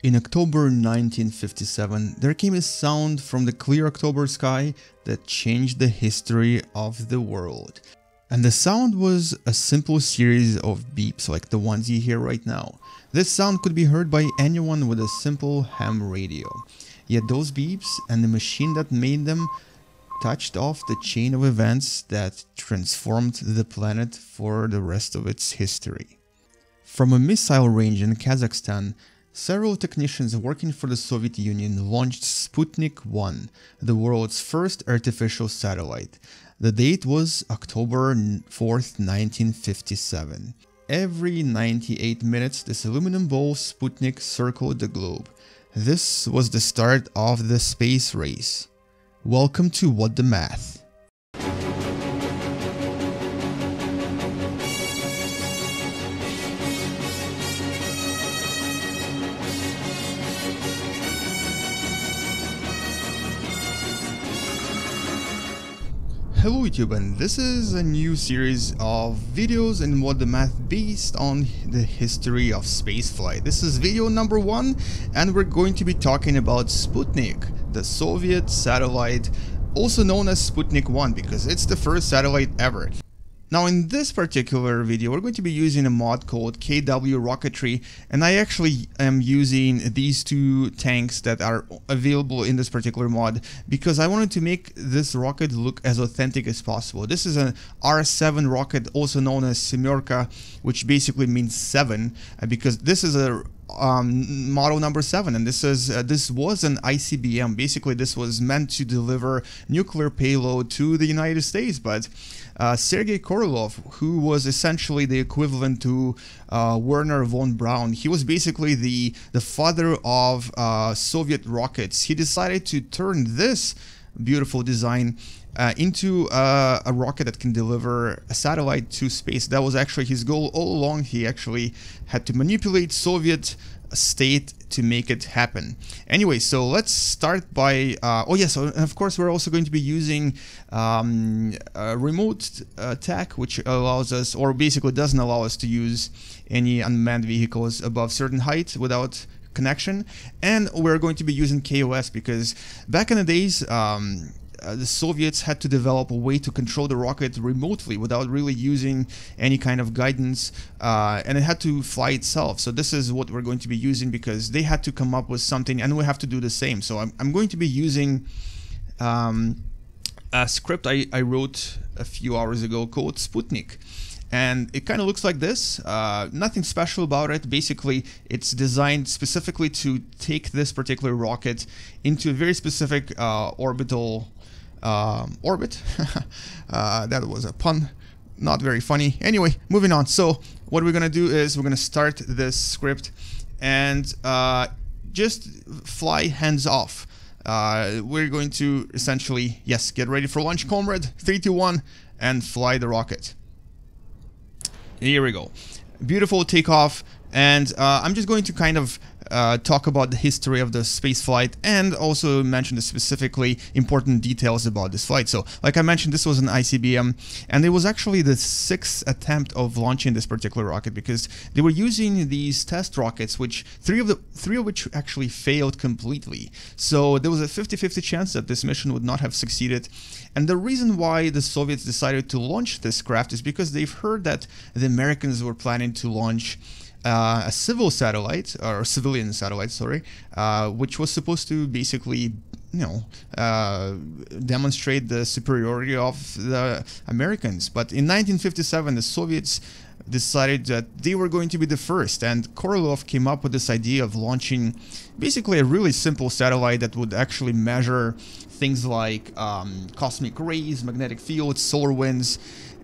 In October 1957, there came a sound from the clear October sky that changed the history of the world. And the sound was a simple series of beeps like the ones you hear right now. This sound could be heard by anyone with a simple ham radio. Yet those beeps and the machine that made them touched off the chain of events that transformed the planet for the rest of its history. From a missile range in Kazakhstan, several technicians working for the Soviet Union launched Sputnik 1, the world's first artificial satellite. The date was October 4th, 1957. Every 98 minutes, this aluminum ball Sputnik circled the globe. This was the start of the space race. Welcome to What the Math. Hello YouTube and this is a new series of videos in What the Math based on the history of spaceflight. This is video number one and we're going to be talking about Sputnik, the Soviet satellite also known as Sputnik 1 because it's the first satellite ever. Now in this particular video we're going to be using a mod called KW Rocketry and I actually am using these two tanks that are available in this particular mod because I wanted to make this rocket look as authentic as possible. This is an R7 rocket also known as Semyorka which basically means 7 uh, because this is a um, model number seven, and this is uh, this was an ICBM. Basically, this was meant to deliver nuclear payload to the United States, but uh, Sergei Korolev, who was essentially the equivalent to uh, Wernher von Braun, he was basically the the father of uh, Soviet rockets. He decided to turn this beautiful design uh, into uh, a rocket that can deliver a satellite to space. That was actually his goal all along. He actually had to manipulate Soviet state to make it happen. Anyway, so let's start by, uh, oh yes, yeah, so of course we're also going to be using um, remote attack, which allows us, or basically doesn't allow us to use any unmanned vehicles above certain height without connection. And we're going to be using KOS because back in the days, um, uh, the Soviets had to develop a way to control the rocket remotely without really using any kind of guidance, uh, and it had to fly itself. So this is what we're going to be using because they had to come up with something, and we have to do the same. So I'm, I'm going to be using um, a script I, I wrote a few hours ago called Sputnik and it kind of looks like this. Uh, nothing special about it. Basically, it's designed specifically to take this particular rocket into a very specific uh, orbital um, orbit. uh, that was a pun, not very funny. Anyway, moving on. So what we're gonna do is we're gonna start this script and uh, just fly hands off. Uh, we're going to essentially, yes, get ready for launch, comrade. Three, two, one, and fly the rocket. Here we go. Beautiful takeoff. And uh, I'm just going to kind of uh, talk about the history of the space flight and also mention the specifically important details about this flight. So, like I mentioned, this was an ICBM, and it was actually the sixth attempt of launching this particular rocket because they were using these test rockets, which three of the three of which actually failed completely. So there was a 50-50 chance that this mission would not have succeeded. And the reason why the Soviets decided to launch this craft is because they've heard that the Americans were planning to launch uh, a civil satellite or civilian satellite, sorry, uh, which was supposed to basically you know, uh, demonstrate the superiority of the Americans. But in 1957, the Soviets decided that they were going to be the first, and Korolev came up with this idea of launching basically a really simple satellite that would actually measure things like um, cosmic rays, magnetic fields, solar winds,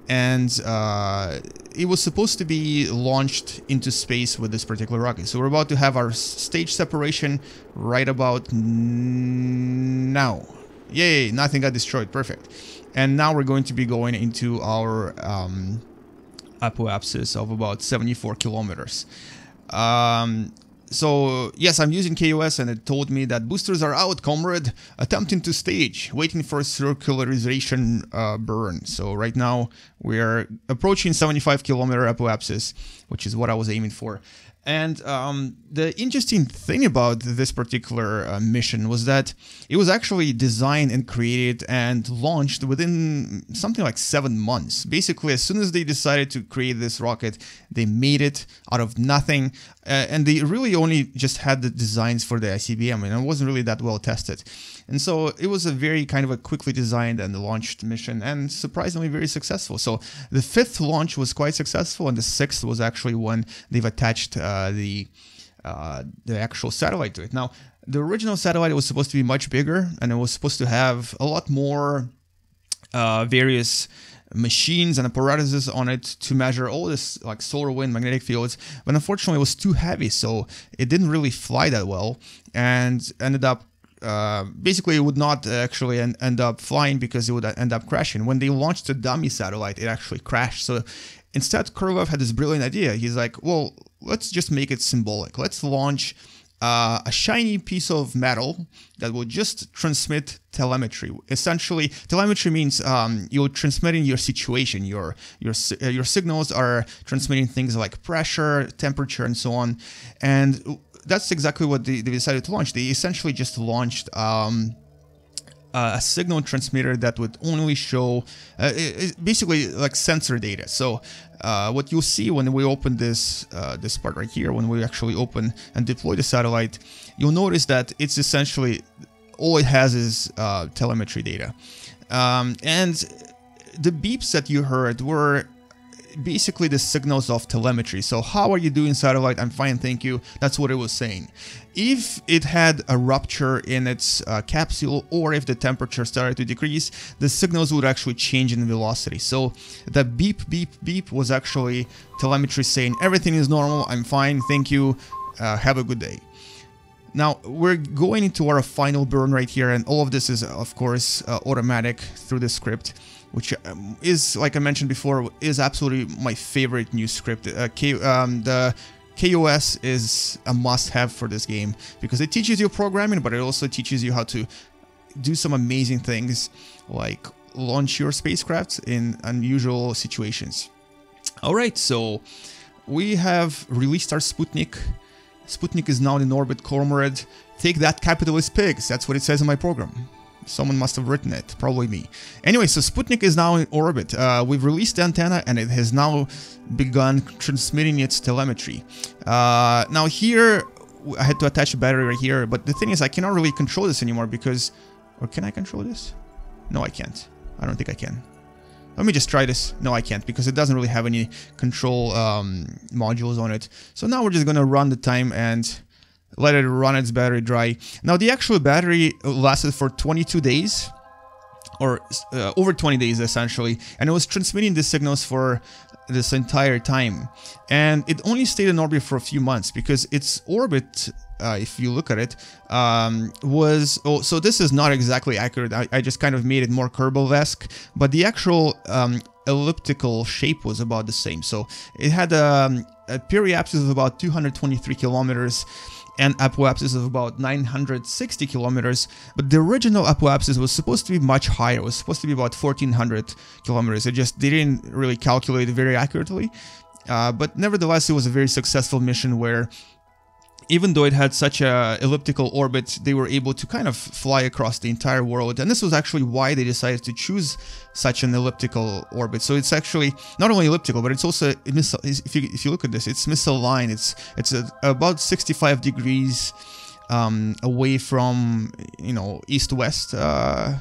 and uh, it was supposed to be launched into space with this particular rocket. So we're about to have our stage separation right about now. Yay, nothing got destroyed, perfect. And now we're going to be going into our um, apoapsis of about 74 kilometers. Um, so yes, I'm using KOS and it told me that boosters are out, comrade, attempting to stage, waiting for circularization uh, burn. So right now we are approaching 75 kilometer apoapsis, which is what I was aiming for. And um, the interesting thing about this particular uh, mission was that it was actually designed and created and launched within something like seven months. Basically, as soon as they decided to create this rocket, they made it out of nothing. Uh, and they really only just had the designs for the ICBM, and it wasn't really that well tested. And so it was a very kind of a quickly designed and launched mission, and surprisingly very successful. So the fifth launch was quite successful, and the sixth was actually when they've attached uh, the uh, the actual satellite to it. Now, the original satellite was supposed to be much bigger, and it was supposed to have a lot more uh, various machines and apparatuses on it to measure all this like solar wind magnetic fields but unfortunately it was too heavy so it didn't really fly that well and ended up uh, basically it would not actually end, end up flying because it would end up crashing. When they launched the dummy satellite, it actually crashed. So instead, Korolev had this brilliant idea. He's like, well, let's just make it symbolic. Let's launch uh, a shiny piece of metal that will just transmit telemetry. Essentially, telemetry means um, you're transmitting your situation. Your your uh, your signals are transmitting things like pressure, temperature, and so on. And that's exactly what they, they, decided to launch. They essentially just launched. Um, a signal transmitter that would only show uh, basically like sensor data. So uh, what you'll see when we open this uh, this part right here, when we actually open and deploy the satellite, you'll notice that it's essentially all it has is uh, telemetry data, um, and the beeps that you heard were basically the signals of telemetry. So how are you doing satellite? I'm fine, thank you. That's what it was saying. If it had a rupture in its uh, capsule or if the temperature started to decrease, the signals would actually change in velocity. So the beep, beep, beep was actually telemetry saying everything is normal, I'm fine, thank you, uh, have a good day. Now, we're going into our final burn right here, and all of this is, of course, uh, automatic through the script which um, is, like I mentioned before, is absolutely my favorite new script. Uh, K, um, the KOS is a must-have for this game because it teaches you programming, but it also teaches you how to do some amazing things like launch your spacecraft in unusual situations. All right, so we have released our Sputnik. Sputnik is now in orbit, Comrade. Take that, capitalist pigs. That's what it says in my program. Someone must have written it, probably me. Anyway, so Sputnik is now in orbit. Uh, we've released the antenna and it has now begun transmitting its telemetry. Uh, now here, I had to attach a battery right here, but the thing is I cannot really control this anymore because... Or can I control this? No, I can't. I don't think I can. Let me just try this. No, I can't because it doesn't really have any control um, modules on it. So now we're just going to run the time and let it run its battery dry. Now the actual battery lasted for 22 days or uh, over 20 days essentially and it was transmitting the signals for this entire time. And it only stayed in orbit for a few months because its orbit uh, if you look at it um, was oh, so this is not exactly accurate. I, I, just kind of made it more Kerbal-esque but the actual um, elliptical shape was about the same. So it had um, a periapsis of about 223 kilometers and apoapsis of about 960 kilometers, but the original apoapsis was supposed to be much higher. It was supposed to be about 1400 kilometers. It just didn't really calculate very accurately. Uh, but nevertheless, it was a very successful mission where even though it had such a elliptical orbit, they were able to kind of fly across the entire world. And this was actually why they decided to choose such an elliptical orbit. So it's actually not only elliptical, but it's also if you if you look at this, it's misaligned. It's it's a, about 65 degrees um, away from you know east-west. Uh,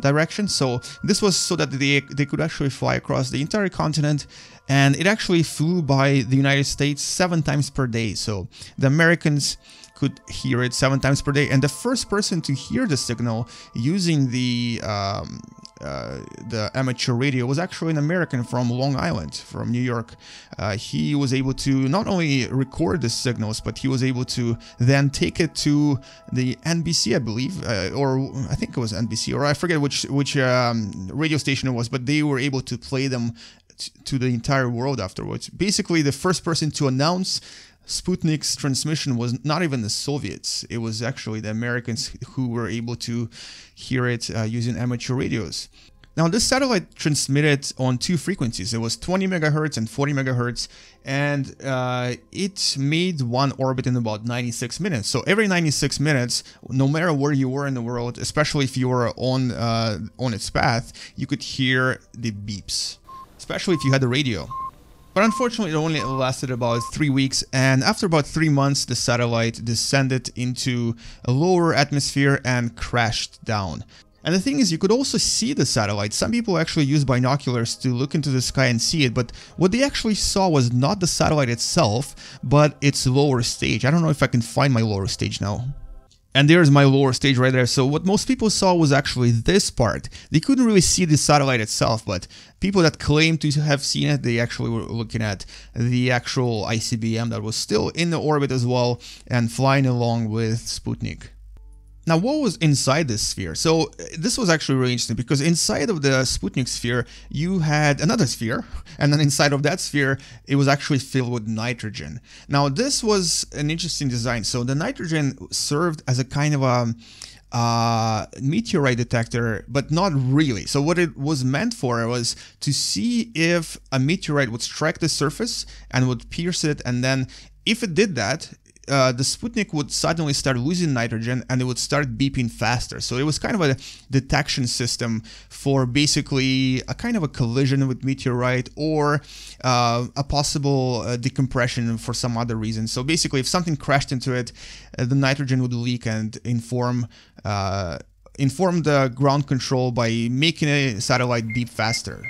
direction. So this was so that they, they could actually fly across the entire continent and it actually flew by the United States seven times per day. So the Americans could hear it seven times per day. And the first person to hear the signal using the um, uh, the amateur radio was actually an American from Long Island, from New York. Uh, he was able to not only record the signals, but he was able to then take it to the NBC, I believe, uh, or I think it was NBC, or I forget which which um, radio station it was, but they were able to play them to the entire world afterwards. Basically, the first person to announce Sputnik's transmission was not even the Soviets. It was actually the Americans who were able to hear it uh, using amateur radios. Now, this satellite transmitted on two frequencies. It was 20 megahertz and 40 megahertz, and uh, it made one orbit in about 96 minutes. So every 96 minutes, no matter where you were in the world, especially if you were on uh, on its path, you could hear the beeps, especially if you had the radio. But unfortunately, it only lasted about three weeks, and after about three months, the satellite descended into a lower atmosphere and crashed down. And the thing is, you could also see the satellite. Some people actually use binoculars to look into the sky and see it, but what they actually saw was not the satellite itself, but its lower stage. I don't know if I can find my lower stage now. And there's my lower stage right there. So what most people saw was actually this part. They couldn't really see the satellite itself, but people that claim to have seen it, they actually were looking at the actual ICBM that was still in the orbit as well and flying along with Sputnik. Now, what was inside this sphere? So this was actually really interesting because inside of the Sputnik sphere, you had another sphere, and then inside of that sphere, it was actually filled with nitrogen. Now, this was an interesting design. So the nitrogen served as a kind of a uh, meteorite detector, but not really. So what it was meant for was to see if a meteorite would strike the surface and would pierce it, and then if it did that, uh, the Sputnik would suddenly start losing nitrogen and it would start beeping faster. So it was kind of a detection system for basically a kind of a collision with meteorite or uh, a possible uh, decompression for some other reason. So basically, if something crashed into it, uh, the nitrogen would leak and inform uh, inform the ground control by making a satellite beep faster.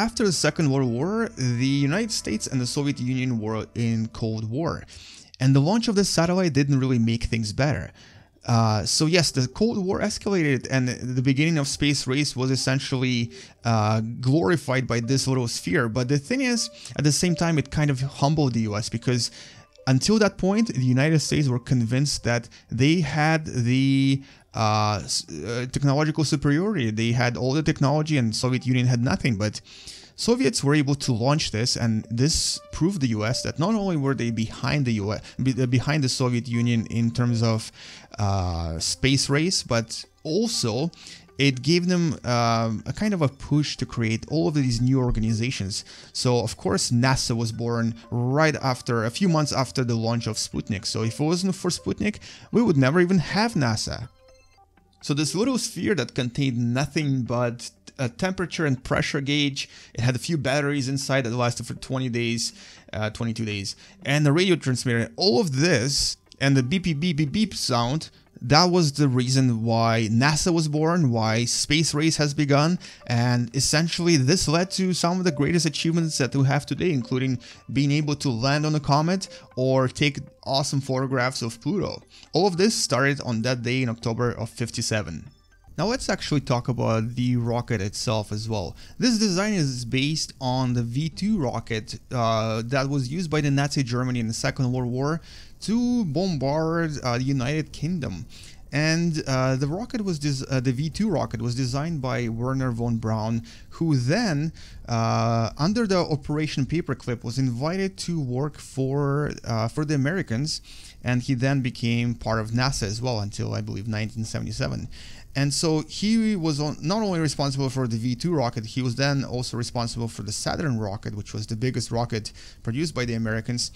After the Second World War, the United States and the Soviet Union were in Cold War, and the launch of this satellite didn't really make things better. Uh, so yes, the Cold War escalated, and the beginning of space race was essentially uh, glorified by this little sphere. But the thing is, at the same time, it kind of humbled the U.S. because until that point, the United States were convinced that they had the uh, uh, technological superiority. They had all the technology, and Soviet Union had nothing. But Soviets were able to launch this, and this proved the U.S. that not only were they behind the U.S. Uh, behind the Soviet Union in terms of uh, space race, but also it gave them um, a kind of a push to create all of these new organizations. So, of course, NASA was born right after, a few months after the launch of Sputnik. So, if it wasn't for Sputnik, we would never even have NASA. So this little sphere that contained nothing but a temperature and pressure gauge. It had a few batteries inside that lasted for 20 days, uh, 22 days, and the radio transmitter. All of this and the beep beep beep beep sound that was the reason why NASA was born, why space race has begun, and essentially this led to some of the greatest achievements that we have today, including being able to land on a comet or take awesome photographs of Pluto. All of this started on that day in October of 57. Now let's actually talk about the rocket itself as well. This design is based on the V2 rocket uh, that was used by the Nazi Germany in the Second World War to bombard uh, the United Kingdom. And uh, the rocket was uh, the V2 rocket was designed by Wernher von Braun, who then, uh, under the Operation Paperclip, was invited to work for uh, for the Americans, and he then became part of NASA as well until I believe 1977. And so he was not only responsible for the V2 rocket, he was then also responsible for the Saturn rocket, which was the biggest rocket produced by the Americans.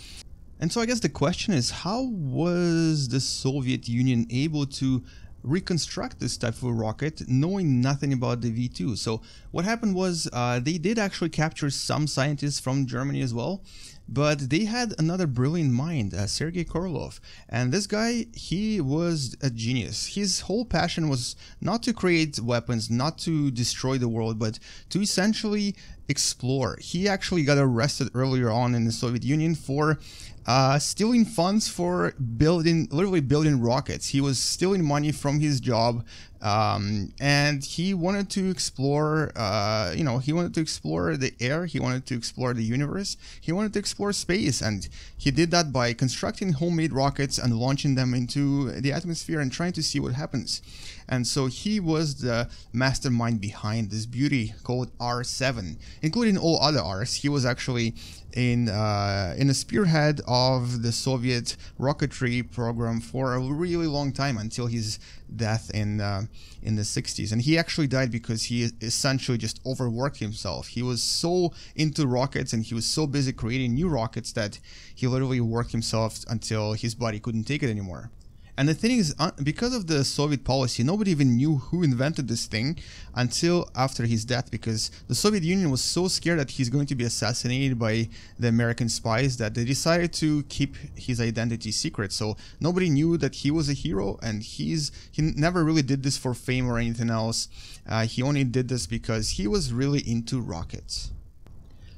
And so I guess the question is how was the Soviet Union able to reconstruct this type of rocket knowing nothing about the V2? So what happened was uh, they did actually capture some scientists from Germany as well but they had another brilliant mind, uh, Sergei Korolev. And this guy, he was a genius. His whole passion was not to create weapons, not to destroy the world, but to essentially explore. He actually got arrested earlier on in the Soviet Union for uh, stealing funds for building, literally building rockets. He was stealing money from his job, um, and he wanted to explore. Uh, you know, he wanted to explore the air. He wanted to explore the universe. He wanted to explore space, and he did that by constructing homemade rockets and launching them into the atmosphere and trying to see what happens. And so he was the mastermind behind this beauty called R7, including all other Rs. He was actually in uh, in a spearhead of the Soviet rocketry program for a really long time until his death in uh, in the 60s. And he actually died because he essentially just overworked himself. He was so into rockets and he was so busy creating new rockets that he literally worked himself until his body couldn't take it anymore. And the thing is, uh, because of the Soviet policy, nobody even knew who invented this thing until after his death, because the Soviet Union was so scared that he's going to be assassinated by the American spies that they decided to keep his identity secret. So nobody knew that he was a hero, and he's he never really did this for fame or anything else. Uh, he only did this because he was really into rockets.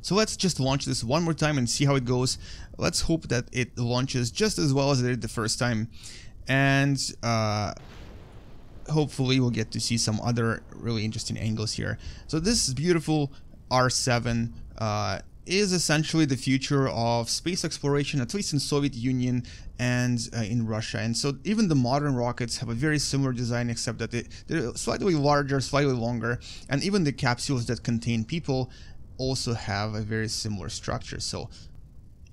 So let's just launch this one more time and see how it goes. Let's hope that it launches just as well as it did the first time and uh, hopefully we'll get to see some other really interesting angles here. So this beautiful R7 uh, is essentially the future of space exploration, at least in Soviet Union and uh, in Russia. And so even the modern rockets have a very similar design, except that they, they're slightly larger, slightly longer, and even the capsules that contain people also have a very similar structure. So,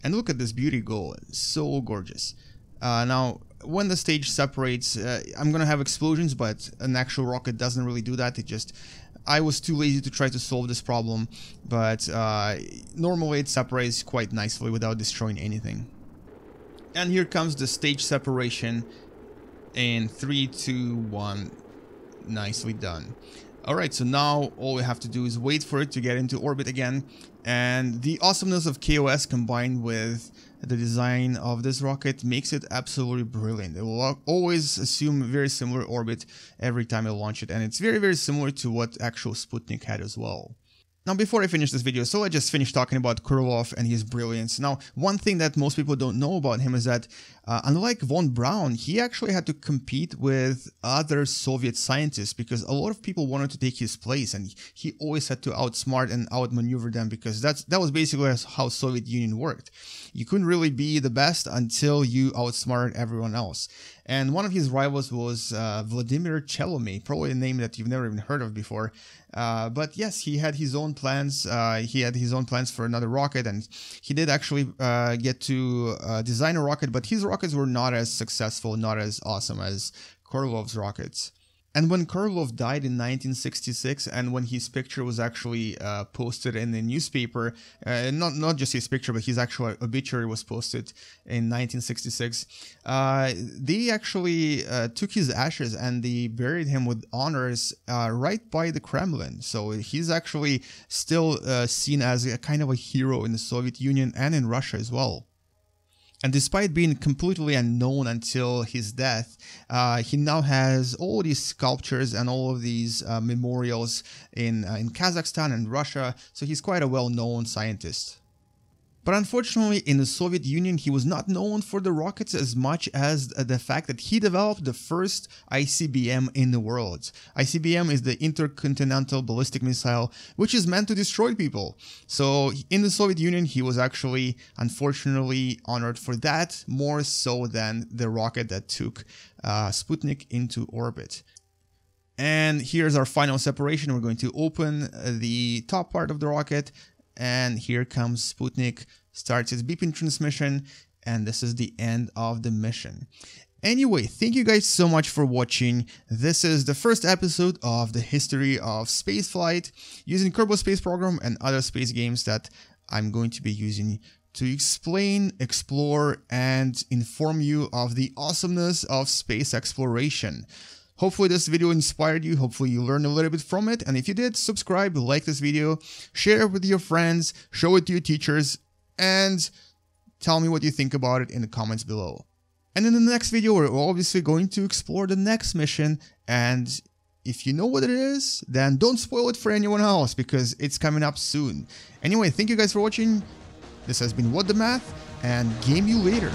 and look at this beauty go, so gorgeous. Uh, now, when the stage separates, uh, I'm gonna have explosions, but an actual rocket doesn't really do that. It just, I was too lazy to try to solve this problem, but uh, normally it separates quite nicely without destroying anything. And here comes the stage separation in 3, 2, 1. Nicely done. Alright, so now all we have to do is wait for it to get into orbit again. And the awesomeness of KOS combined with the design of this rocket makes it absolutely brilliant. It will always assume very similar orbit every time you launch it and it's very very similar to what actual Sputnik had as well. Now before I finish this video, so I just finished talking about Korolev and his brilliance. Now one thing that most people don't know about him is that uh, unlike von Braun, he actually had to compete with other Soviet scientists because a lot of people wanted to take his place and he always had to outsmart and outmaneuver them because that's that was basically how Soviet Union worked. You couldn't really be the best until you outsmarted everyone else. And one of his rivals was uh, Vladimir Chelomey, probably a name that you've never even heard of before. Uh, but yes, he had his own plans. Uh, he had his own plans for another rocket, and he did actually uh, get to uh, design a rocket. But his rockets were not as successful, not as awesome as Korolev's rockets. And when Korolev died in 1966, and when his picture was actually uh, posted in the newspaper, uh, not not just his picture, but his actual obituary was posted in 1966, uh, they actually uh, took his ashes and they buried him with honors uh, right by the Kremlin. So he's actually still uh, seen as a kind of a hero in the Soviet Union and in Russia as well. And despite being completely unknown until his death, uh, he now has all these sculptures and all of these uh, memorials in, uh, in Kazakhstan and Russia, so he's quite a well-known scientist. But unfortunately, in the Soviet Union, he was not known for the rockets as much as the fact that he developed the first ICBM in the world. ICBM is the Intercontinental Ballistic Missile, which is meant to destroy people. So in the Soviet Union, he was actually, unfortunately, honored for that, more so than the rocket that took uh, Sputnik into orbit. And here's our final separation. We're going to open the top part of the rocket and here comes Sputnik, starts its beeping transmission, and this is the end of the mission. Anyway, thank you guys so much for watching. This is the first episode of the history of spaceflight using Kerbal Space Program and other space games that I'm going to be using to explain, explore, and inform you of the awesomeness of space exploration. Hopefully this video inspired you, hopefully you learned a little bit from it, and if you did, subscribe, like this video, share it with your friends, show it to your teachers, and tell me what you think about it in the comments below. And in the next video, we're obviously going to explore the next mission, and if you know what it is, then don't spoil it for anyone else, because it's coming up soon. Anyway, thank you guys for watching, this has been What The Math, and game you later.